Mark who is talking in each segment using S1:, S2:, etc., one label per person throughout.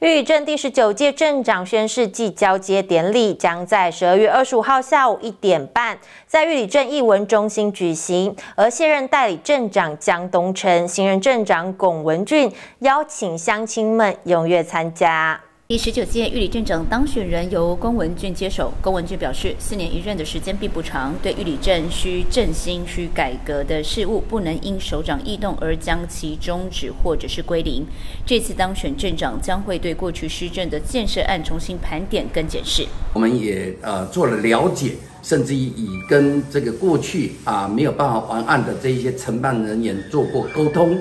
S1: 玉里镇第十九届镇长宣誓暨交接典礼将在十二月二十五号下午一点半在玉里镇艺文中心举行，而现任代理镇长江东城、新任镇长龚文俊邀请乡亲们踊跃参加。
S2: 第十九届玉里镇长当选人由龚文俊接手。龚文俊表示，四年一任的时间并不长，对玉里镇需振兴、需改革的事务，不能因首长异动而将其终止或者是归零。这次当选镇长将会对过去施政的建设案重新盘点跟检视。
S3: 我们也呃做了了解，甚至于已跟这个过去啊没有办法完案的这一些承办人员做过沟通。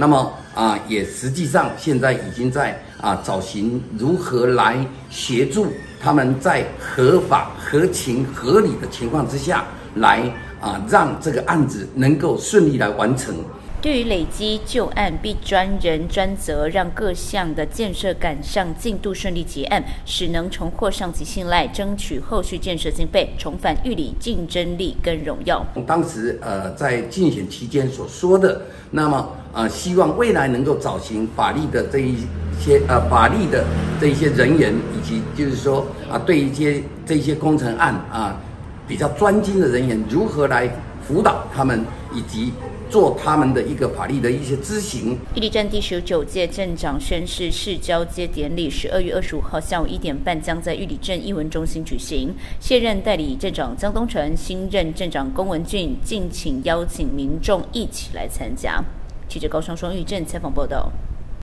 S3: 那么啊，也实际上现在已经在啊找寻如何来协助他们在合法、合情、合理的情况之下来啊，让这个案子能够顺利来完成。
S2: 对于累积旧案，必专人专责，让各项的建设赶上进度，顺利结案，使能重获上级信赖，争取后续建设经费，重返玉里竞争力跟荣耀。
S3: 当时呃在竞选期间所说的，那么呃希望未来能够找寻法律的这一些呃法律的这一些人员，以及就是说啊对一些这一些工程案啊比较专精的人员，如何来辅导他们以及。做他们的一个法律的一些咨询。
S2: 玉里镇第十九届镇长宣誓市交接典礼，十二月二十五号下午一点半将在玉里镇艺文中心举行。现任代理镇长江东城、新任镇长龚文俊，敬请邀请民众一起来参加。记者高双双玉镇采访报道。